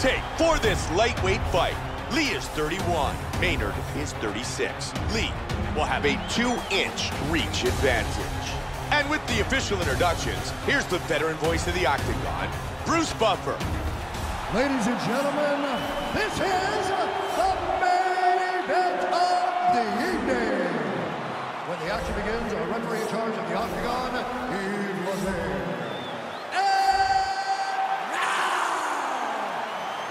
take for this lightweight fight. Lee is 31, Maynard is 36. Lee will have a two-inch reach advantage. And with the official introductions, here's the veteran voice of the Octagon, Bruce Buffer. Ladies and gentlemen, this is the main event of the evening. When the action begins, our referee in charge of the Octagon, Yves Lavigne. And now,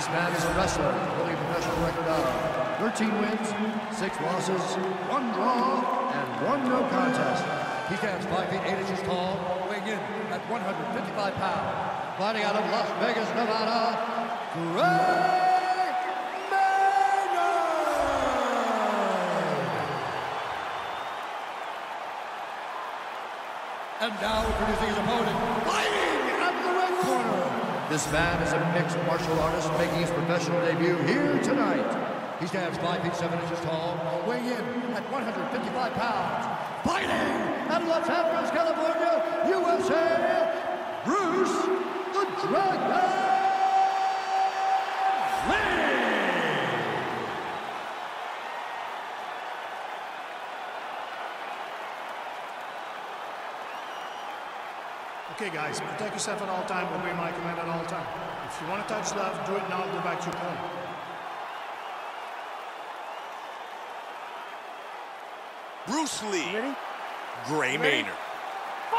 This man is a wrestler, holding a professional record of 13 wins, 6 losses, 1 draw, and 1 no contest. He stands 5 feet 8 inches tall, weighing in at 155 pounds. Fighting out of Las Vegas, Nevada, Greg! And now introducing his opponent, fighting out of the red corner. This man is a mixed martial artist making his professional debut here tonight. He stands 5 feet 7 inches tall, weighing in at 155 pounds. Fighting out of Los Angeles, California, USA, Bruce the Dragon Lee! Okay, guys, protect yourself at all time. Obey my command at all time. If you want to touch left, do it now. Go back to your corner. Bruce Lee. Gray Maynard.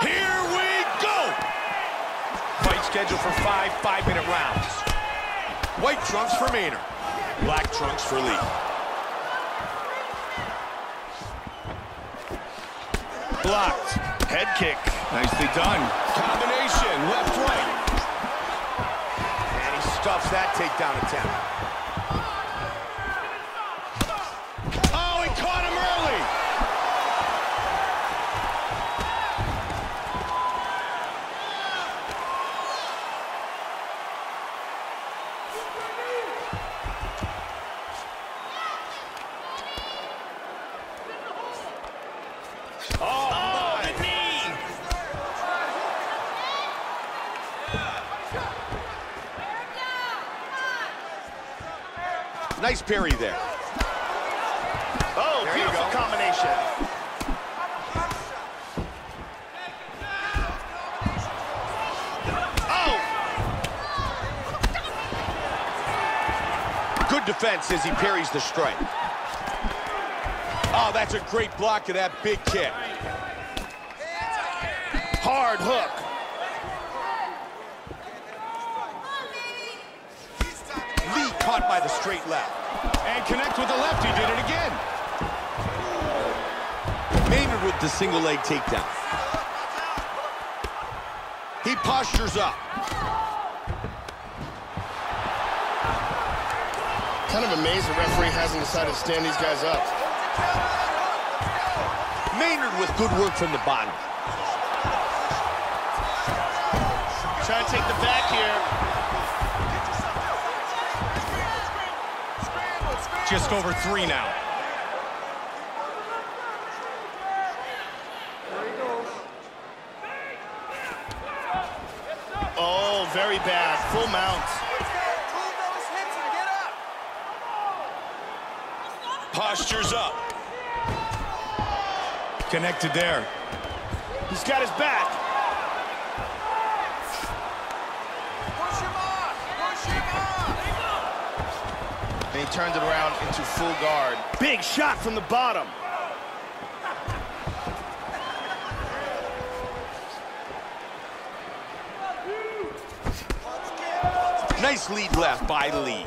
Here we go! Fight scheduled for five five-minute rounds. White trunks for Maynard. Black trunks for Lee. Blocked. Head kick. Nicely done. Combination. Left, right. And he stuffs that takedown attempt. Nice parry there. Oh, There beautiful combination. Oh, Good defense as he parries the strike. Oh, that's a great block of that big kick. hard hook. Lee caught the straight left. And connect with the left, he did it again. Maynard with the single leg takedown. He postures up. Kind of amazed the referee hasn't decided to stand these guys up. Maynard with good work from the bottom. Trying to take the back here. Just over three now. Oh, very bad. Full mount. Postures up. Connected there. He's got his back. Turns it around into full guard. Big shot from the bottom. Nice lead left by Lee.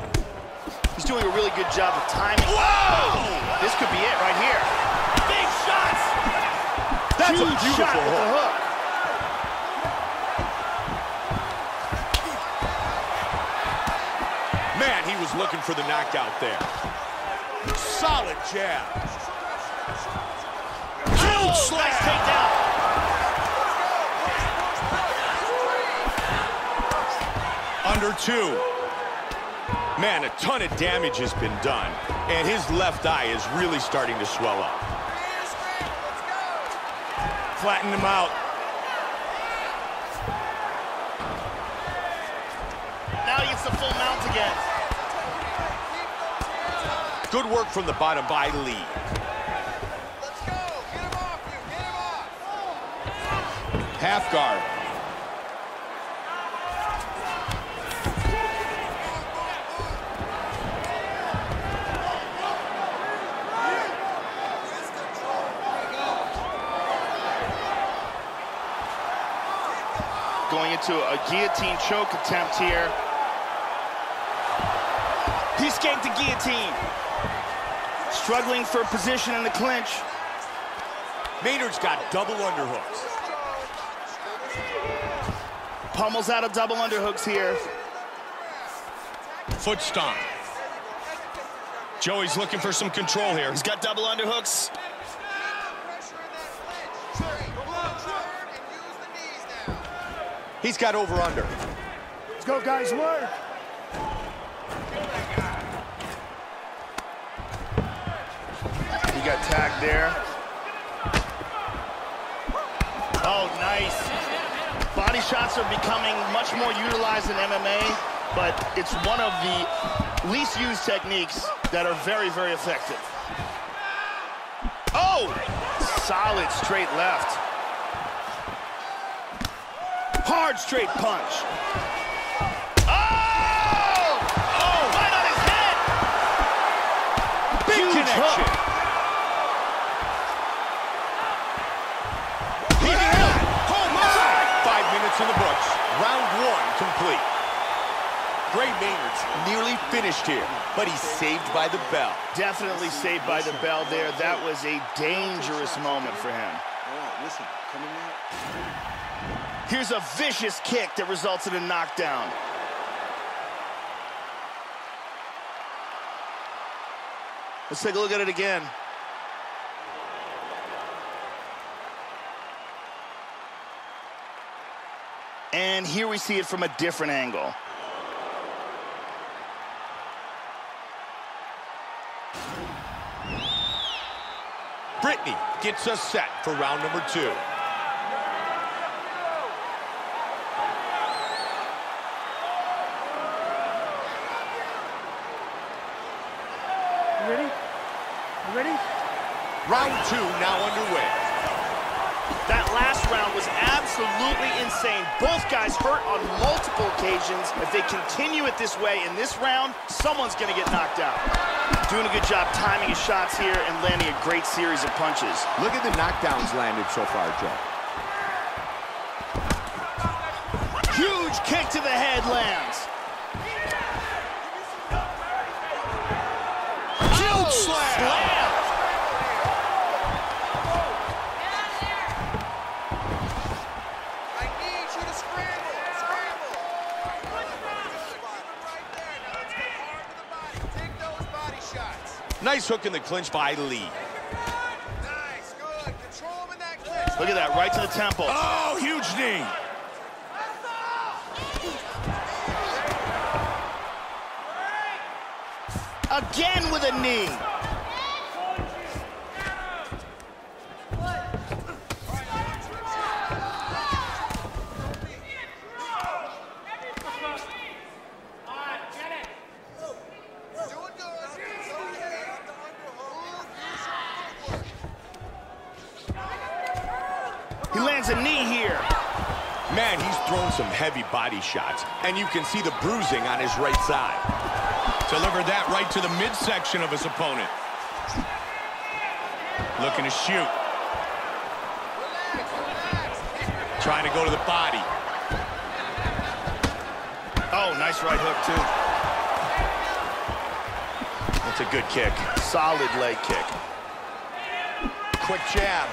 He's doing a really good job of timing. Whoa! This could be it right here. Big shots! That's a beautiful shot with the hook. Man, he was looking for the knockout there. Solid jab. Oh, nice takedown. Under two. Man, a ton of damage has been done, and his left eye is really starting to swell up. Flatten him out. Now he gets the full mount again. Good work from the bottom by Lee. Half guard. Going into a guillotine choke attempt here. He escaped the guillotine. Struggling for position in the clinch. Maynard's got double underhooks. Pummels out of double underhooks here. Foot stomp. Joey's looking for some control here. He's got double underhooks. He's got over under. Let's go, guys, work. There. Oh, nice. Body shots are becoming much more utilized in MMA, but it's one of the least used techniques that are very, very effective. Oh! Solid straight left. Hard straight punch. Finished here, but he's saved by the bell. Definitely saved by the bell there. That was a dangerous moment for him. listen, coming out. Here's a vicious kick that results in a knockdown. Let's take a look at it again. And here we see it from a different angle. Brittney gets us set for round number two. You ready? You ready? Round two now underway. Last round was absolutely insane. Both guys hurt on multiple occasions. If they continue it this way in this round, someone's going to get knocked out. Doing a good job timing his shots here and landing a great series of punches. Look at the knockdowns landed so far, Joe. Huge kick to the head lands. Nice hook in the clinch by Lee. Nice, good. Control in that clinch. Look at that, right to the temple. Oh, huge knee. Again with a knee. Doing good. It's okay. Move, use your footwork. He lands a knee here. Man, he's thrown some heavy body shots, and you can see the bruising on his right side. Delivered that right to the midsection of his opponent. Looking to shoot. Trying to go to the body. Oh, nice right hook, too. That's a good kick. Solid leg kick. Quick jab.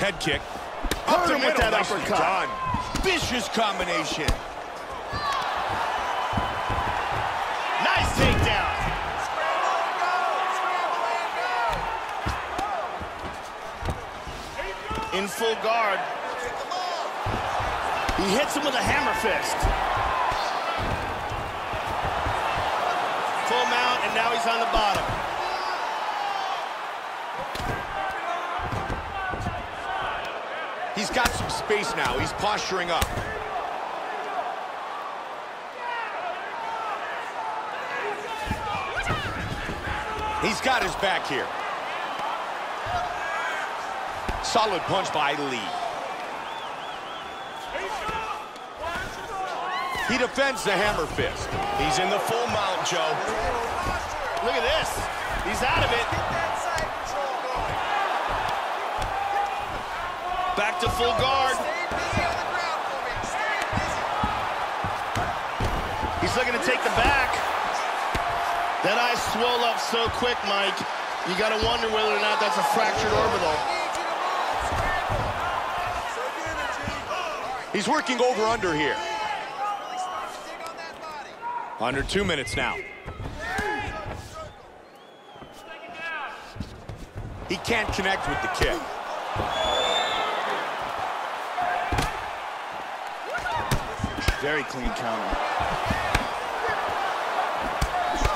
Head kick. Hurt him with that uppercut. Done. Vicious combination. Nice takedown. In full guard. He hits him with a hammer fist. Full mount, and now he's on the bottom. Got some space now. He's posturing up. He's got his back here. Solid punch by Lee. He defends the hammer fist. He's in the full mount, Joe. Look at this. He's out of it. To full guard. He's looking to take the back. That eye swelled up so quick, Mike. You got to wonder whether or not that's a fractured orbital. He's working over under here. Under two minutes now. He can't connect with the kick. Very clean counter.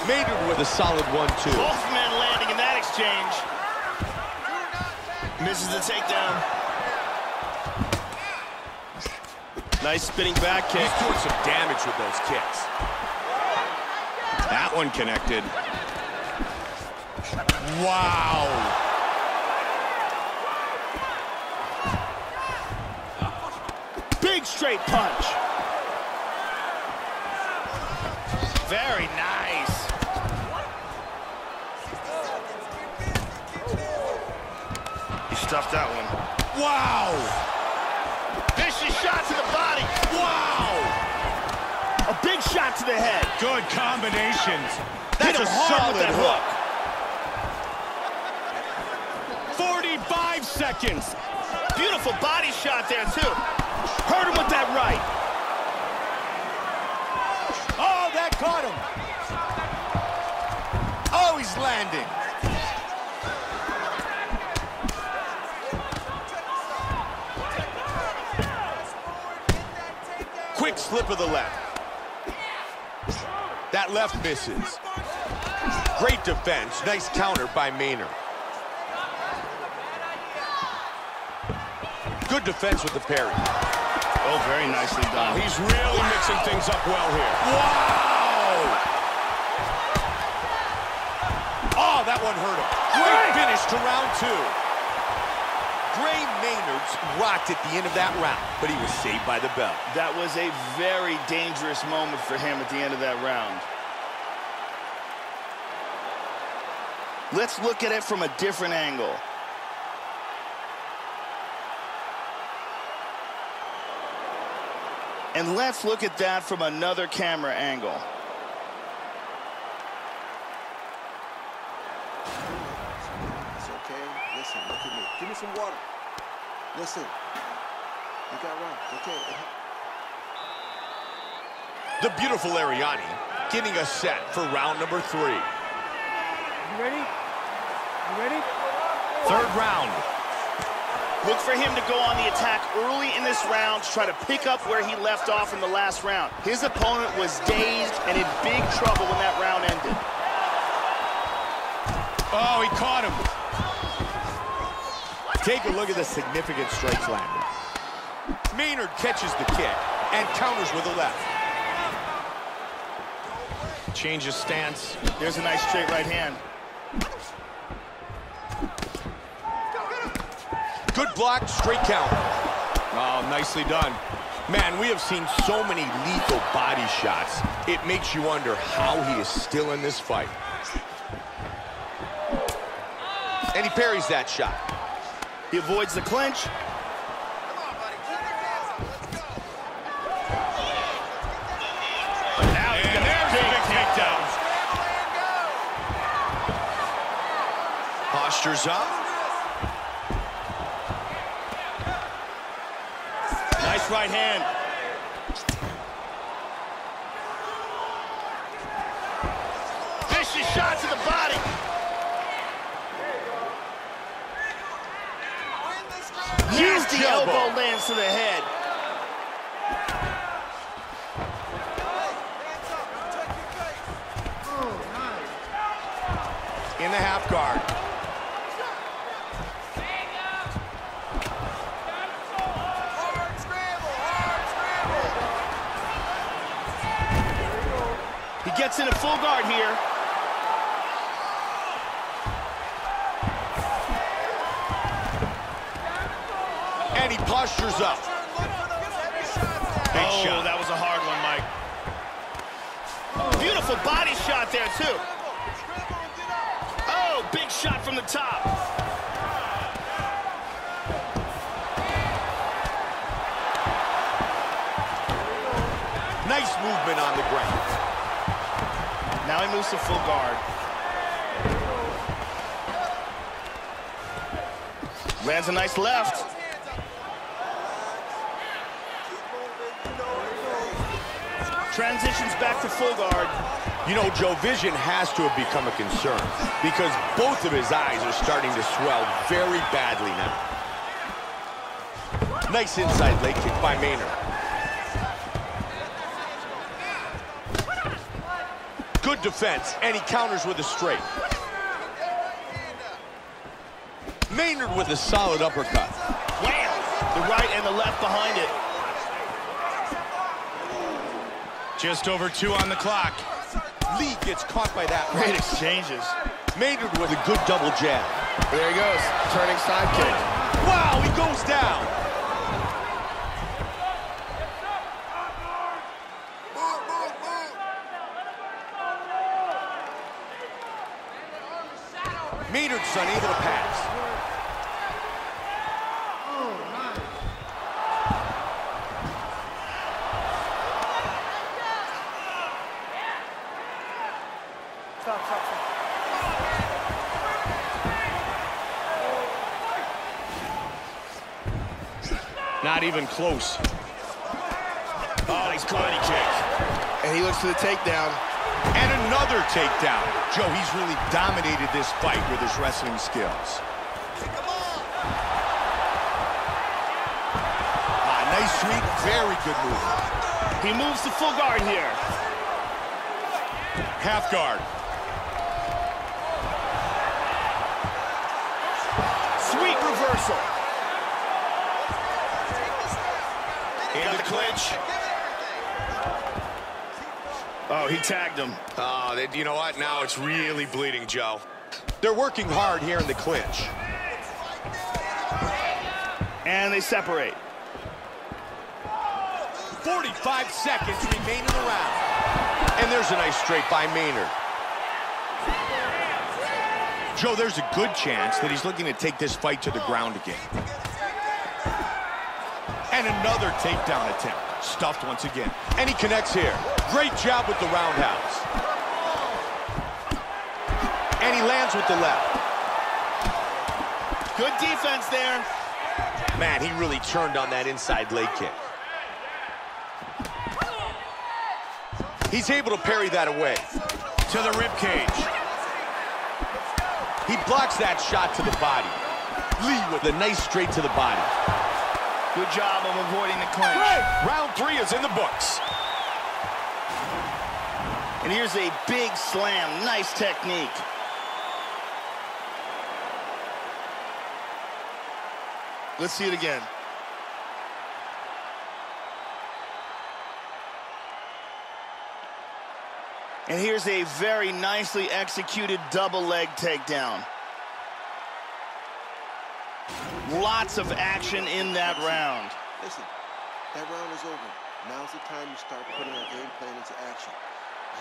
Maynard with a solid one-two. Both men landing in that exchange. Misses the takedown. Nice spinning back kick. He's doing some damage with those kicks. That one connected. Wow. Big straight punch. Very nice. He stuffed that one. Wow. Vicious shot to the body. Wow. A big shot to the head. Good combinations. That's him a hard with solid that hook. 45 seconds. Beautiful body shot there, too. Hurt him with that right. Oh, that caught him. Oh, he's landing. Quick slip of the left. That left misses. Great defense. Nice counter by Maynard. Good defense with the parry. Oh, very nicely done. He's really mixing things up well here. Wow! One hurt him. Great finish to round two. Gray Maynard's rocked at the end of that round, but he was saved by the bell. That was a very dangerous moment for him at the end of that round. Let's look at it from a different angle. And let's look at that from another camera angle. It's okay. Listen, look at me. Give me some water. Listen. You got right. Okay. The beautiful Arianny getting us set for round number three. You ready? You ready? Third round. Look for him to go on the attack early in this round to try to pick up where he left off in the last round. His opponent was dazed and in big trouble when that round ended. Oh, he caught him. Take a look at the significant strikes landed. Maynard catches the kick and counters with a left. Changes stance. There's a nice straight right hand. Good block, straight count. Oh, nicely done. Man, we have seen so many lethal body shots. It makes you wonder how he is still in this fight. And he parries that shot. He avoids the clinch. Come on, buddy. Keep it dancing. Let's go. Now he's And got a there's a big big takedown. Scramble and go. Postures up. Nice right hand. Vicious shot to the body. Win this round. Yes! Elbow. elbow lands to the head. Nice movement on the ground. Now he moves to full guard. Lands a nice left. Transitions back to full guard. You know, Joe, vision has to have become a concern because both of his eyes are starting to swell very badly now. Nice inside leg kick by Maynard. Defense, and he counters with a straight. Maynard with a solid uppercut. Wham! The right and the left behind it. Just over two on the clock. Lee gets caught by that Great right. exchanges. Maynard with a good double jab. There he goes. Turning side kick. Wow, he goes down. Maynard's unable to pass. Not even close. Oh, he's kick. And he looks for the takedown. And another takedown. Joe, he's really dominated this fight with his wrestling skills. Ah, nice sweep, very good move. He moves to full guard here. Half guard. Sweet reversal. In the clinch. Oh, he tagged him. Oh, they, you know what? Now it's really bleeding, Joe. They're working hard here in the clinch. And they separate. 45 seconds remain in the round. And there's a nice straight by Maynard. Joe, there's a good chance that he's looking to take this fight to the ground again. And another takedown attempt. Stuffed once again. And he connects here. Great job with the roundhouse. And he lands with the left. Good defense there. Man, he really turned on that inside leg kick. He's able to parry that away. To the rib cage. He blocks that shot to the body. Lee with a nice straight to the body. Good job of avoiding the clinch. Round three is in the books. And here's a big slam. Nice technique. Let's see it again. And here's a very nicely executed double leg takedown. Lots of action in that round. Listen, that round is over. Now's the time you start putting our game plan into action.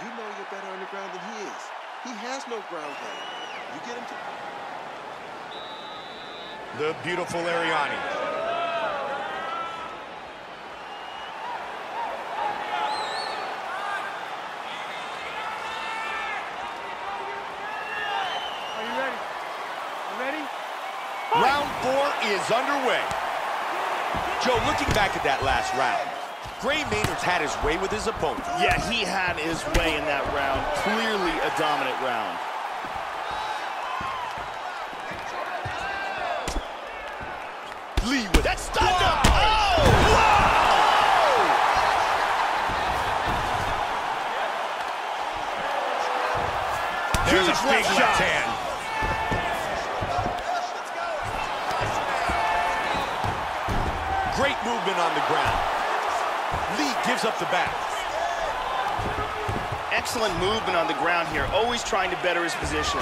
You know you're better on the ground than he is. He has no ground game. You get him to... The beautiful Arianny. Are you ready? You ready? Round four is underway. Joe, looking back at that last round, Gray Maynard's had his way with his opponent. Yeah, he had his way in that round. Clearly a dominant round. Lee with That's stunned him. Oh! Wow. Oh! There's a Huge big left left shot. hand. Great movement on the ground. Gives up the back. Excellent movement on the ground here, always trying to better his position.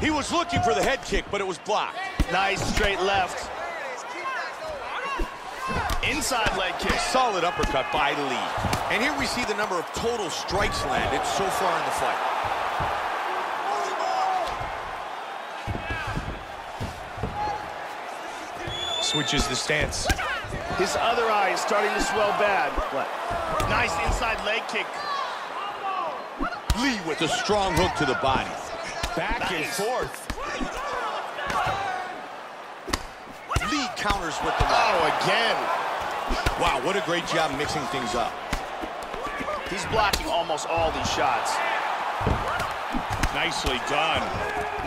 He was looking for the head kick, but it was blocked. Nice straight left. Inside leg kick. Solid uppercut by Lee. And here we see the number of total strikes landed so far in the fight. Switches the stance. His other eye is starting to swell bad. Nice inside leg kick. Lee with a strong hook to the body. Back and forth. Lee counters with the left. Oh, again. Wow, what a great job mixing things up. He's blocking almost all these shots. Nicely done.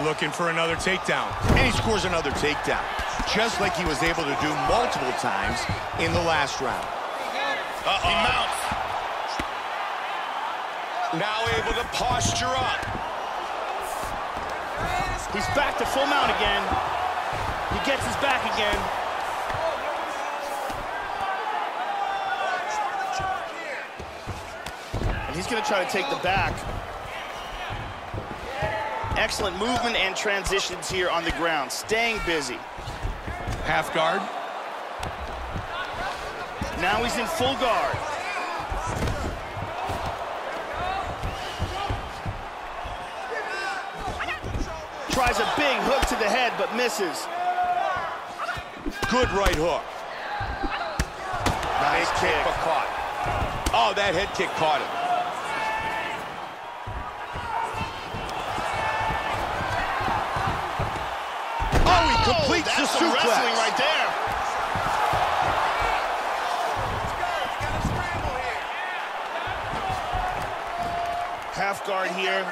Looking for another takedown. And he scores another takedown, just like he was able to do multiple times in the last round. Uh-oh. He mounts. Now able to posture up. He's back to full mount again. He gets his back again. And he's going to try to take the back. Excellent movement and transitions here on the ground. Staying busy. Half guard. Now he's in full guard. Tries a big hook to the head, but misses. Good right hook. Nice kick, kick. but caught. Oh, that head kick caught him. Oh, he completes That's the some suplex. wrestling right there. Half guard here.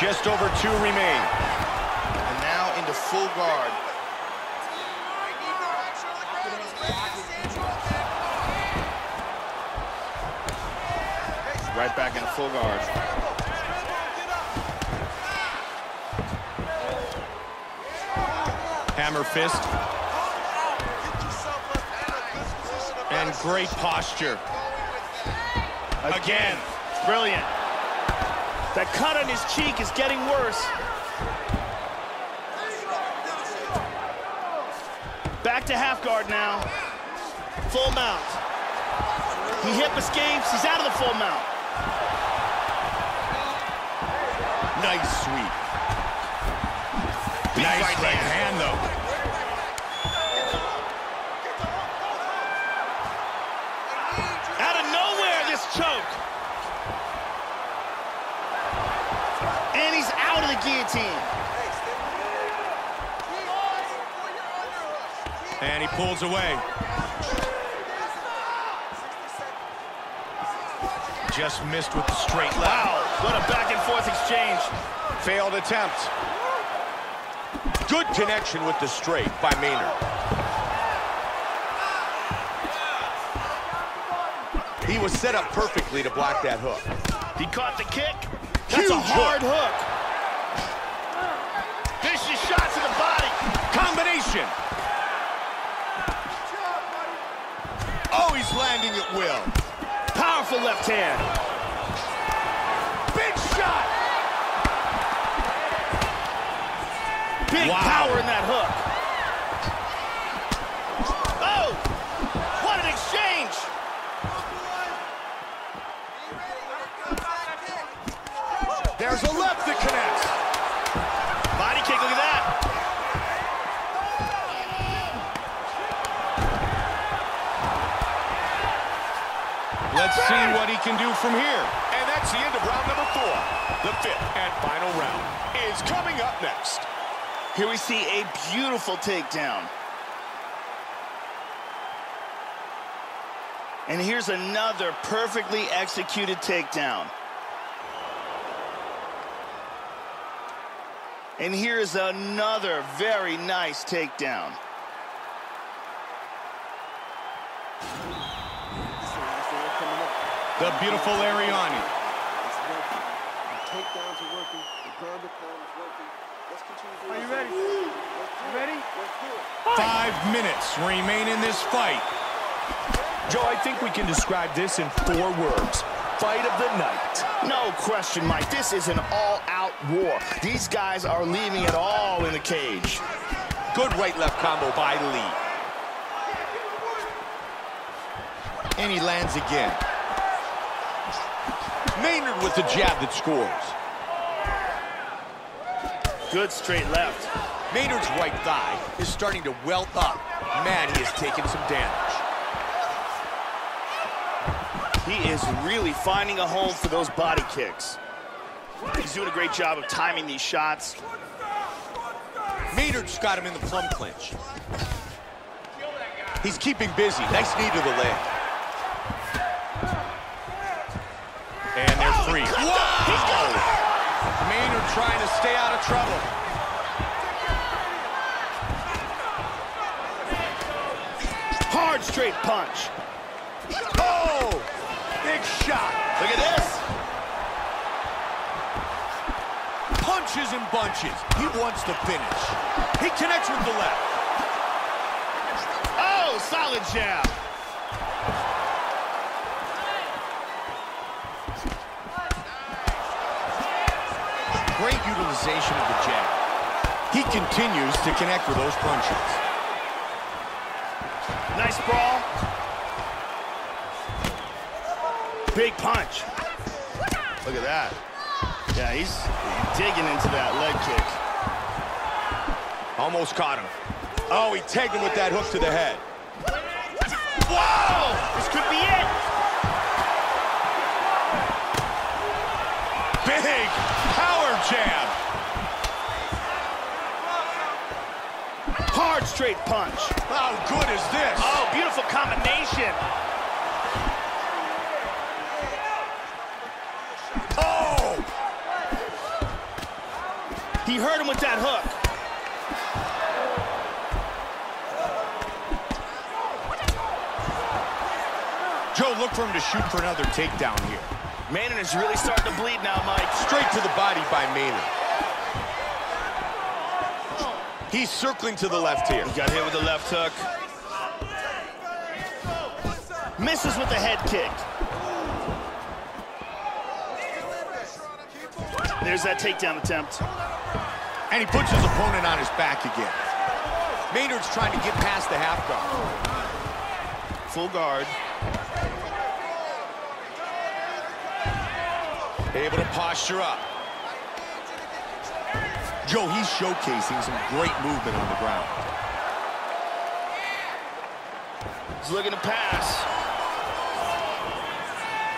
Just over two remain. And now into full guard. Right back into full guard. Hammer fist. And great posture. Again. Brilliant. That cut on his cheek is getting worse. Back to half guard now. Full mount. He hip escapes. He's out of the full mount. Nice sweep. Nice right right, hand. hand, though. Out of nowhere, this choke. And he's out of the guillotine. And he pulls away. Just missed with the straight left. Wow, what a back and forth exchange. Failed attempt. Good connection with the straight by Maynard. He was set up perfectly to block that hook. He caught the kick. That's a hard hook. hook. Vicious shot to the body. Combination. Oh, he's landing at will. Powerful left hand. Big Wow. power in that hook. Oh! What an exchange! There's a left that connects. Body kick, look at that. Let's see what he can do from here. And that's the end of round number four. The fifth and final round is coming up next. Here we see a beautiful takedown. And here's another perfectly executed takedown. And here's another very nice takedown. The beautiful Arianny. It's working. The takedowns are working. The ground and pound is working. Let's continue doing Are you ready? You ready? Let's do it. Five minutes remain in this fight. Joe, I think we can describe this in four words. Fight of the night. No question, Mike. This is an all-out war. These guys are leaving it all in the cage. Good right-left combo by Lee. And he lands again. Maynard with the jab that scores. Good straight left. Maynard's right thigh is starting to welt up. Man, he has taken some damage. He is really finding a home for those body kicks. He's doing a great job of timing these shots. Maynard's got him in the plum clinch. He's keeping busy. Nice knee to the leg. And they're free. Whoa! Maynard trying to stay out of trouble. Hard straight punch. Oh! Big shot. Look at this. Punches and bunches. He wants to finish. He connects with the left. Oh, solid jab. Great utilization of the jab. He continues to connect with those punches. Nice brawl. Big punch. Look at that. Yeah, he's digging into that leg kick. Almost caught him. Oh, he tagged him with that hook to the head. Whoa! This could be it. Big jab. Hard straight punch. How good is this? Oh, beautiful combination. Oh! He hurt him with that hook. Joe, look for him to shoot for another takedown here. Maynard is really starting to bleed now, Mike. Straight to the body by Maynard. He's circling to the left here. He got hit with the left hook. Misses with the head kick. There's that takedown attempt. And he puts his opponent on his back again. Maynard's trying to get past the half guard. Full guard. Able to posture up. Joe, he's showcasing some great movement on the ground. He's looking to pass.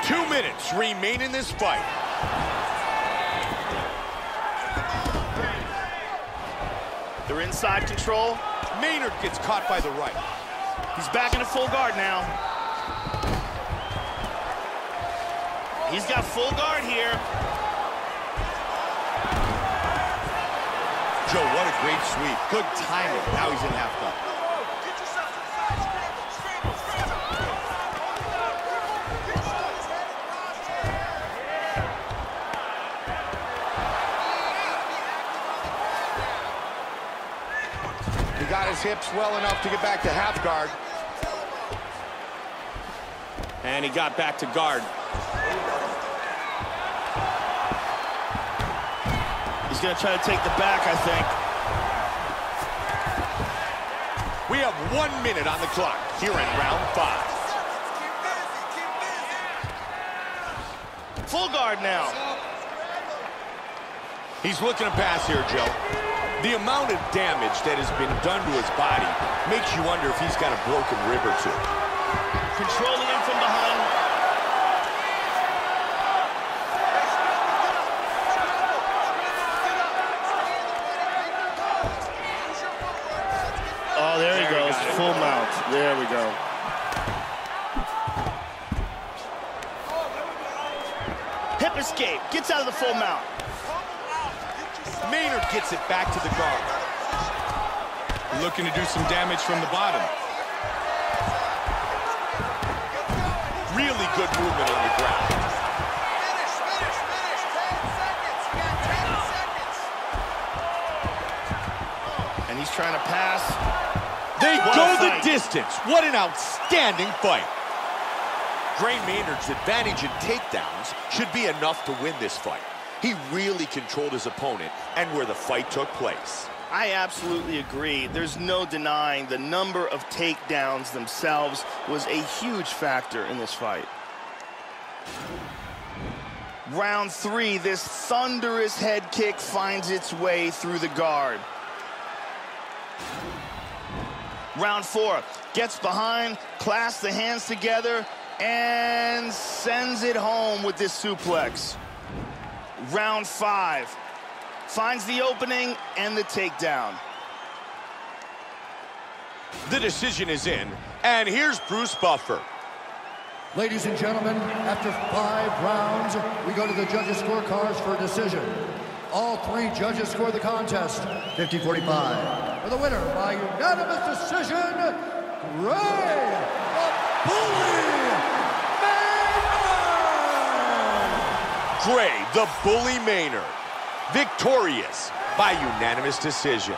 Two minutes remain in this fight. They're inside control. Maynard gets caught by the right. He's back into full guard now. He's got full guard here. Joe, what a great sweep. Good timing. Now he's in half guard. He got his hips well enough to get back to half guard. And he got back to guard. He's gonna try to take the back, I think. We have one minute on the clock here in round five. Full guard now. He's looking to pass here, Joe. The amount of damage that has been done to his body makes you wonder if he's got a broken rib or two. Controlling There we go. Hip escape. Gets out of the full mount. Maynard gets it back to the guard. Looking to do some damage from the bottom. Really good movement on the ground. And he's trying to pass. They What go the distance. What an outstanding fight. Gray Maynard's advantage in takedowns should be enough to win this fight. He really controlled his opponent and where the fight took place. I absolutely agree. There's no denying the number of takedowns themselves was a huge factor in this fight. Round three, this thunderous head kick finds its way through the guard. Round four, gets behind, clasps the hands together, and sends it home with this suplex. Round five, finds the opening and the takedown. The decision is in, and here's Bruce Buffer. Ladies and gentlemen, after five rounds, we go to the judges' scorecards for a decision. All three judges score the contest 50-45. For the winner by unanimous decision, Gray the Bully Maynard! Gray, the Bully Maynard, victorious by unanimous decision.